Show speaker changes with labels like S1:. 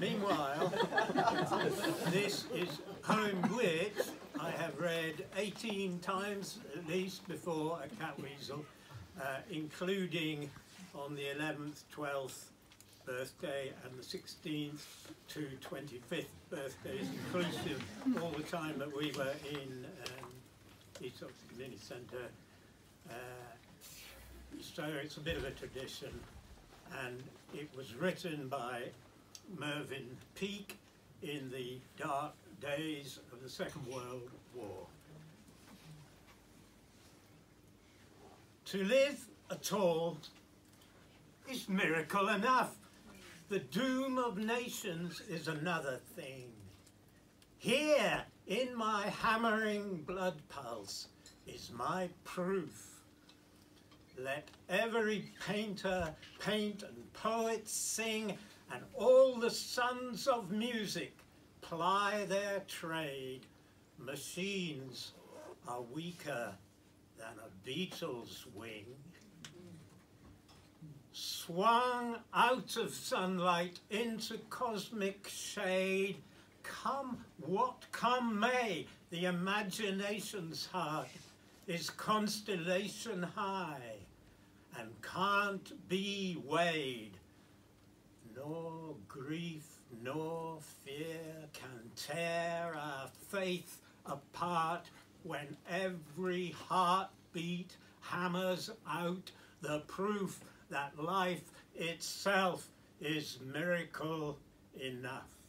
S1: Meanwhile, this is Home which I have read 18 times at least before at Catweazle, uh, including on the 11th, 12th birthday and the 16th to 25th birthdays, inclusive all the time that we were in um, East Oxford Community Centre. Uh, so it's a bit of a tradition and it was written by Mervyn Peake in the dark days of the Second World War. To live at all is miracle enough. The doom of nations is another thing. Here, in my hammering blood pulse, is my proof let every painter paint and poet sing, and all the sons of music ply their trade. Machines are weaker than a beetle's wing. Swung out of sunlight into cosmic shade, come what come may, the imagination's heart is constellation high and can't be weighed. Grief nor fear can tear our faith apart when every heartbeat hammers out the proof that life itself is miracle enough.